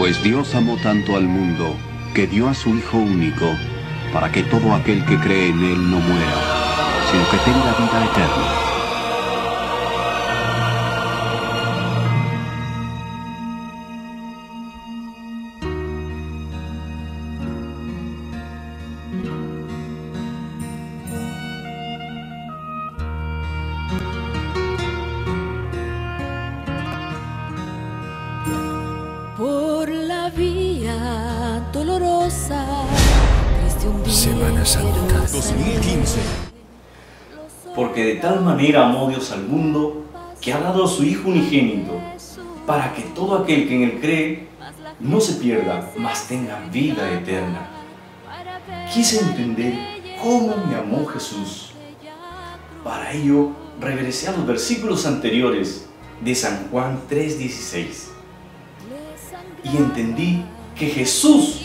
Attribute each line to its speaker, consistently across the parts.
Speaker 1: Pues Dios amó tanto al mundo que dio a su Hijo único para que todo aquel que cree en Él no muera, sino que tenga vida eterna.
Speaker 2: Dolorosa,
Speaker 3: Semana Santa
Speaker 4: 2015. Porque de tal manera amó Dios al mundo que ha dado a su Hijo unigénito, para que todo aquel que en él cree no se pierda, mas tenga vida eterna. Quise entender cómo me amó Jesús. Para ello, regresé a los versículos anteriores de San Juan 3:16 y entendí que Jesús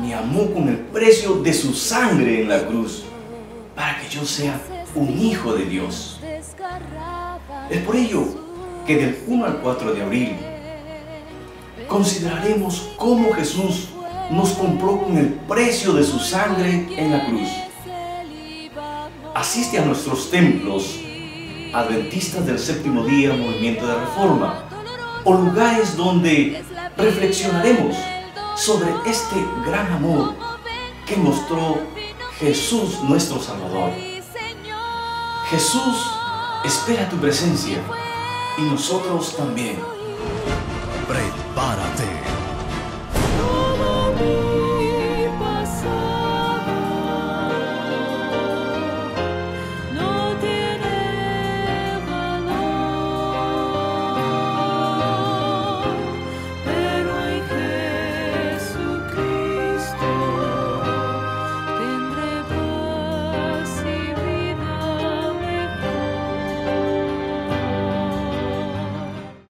Speaker 4: me amó con el precio de su sangre en la cruz para que yo sea un hijo de Dios. Es por ello que del 1 al 4 de abril consideraremos cómo Jesús nos compró con el precio de su sangre en la cruz. Asiste a nuestros templos adventistas del séptimo día, movimiento de reforma, o lugares donde reflexionaremos sobre este gran amor que mostró Jesús nuestro Salvador. Jesús espera tu presencia y nosotros también.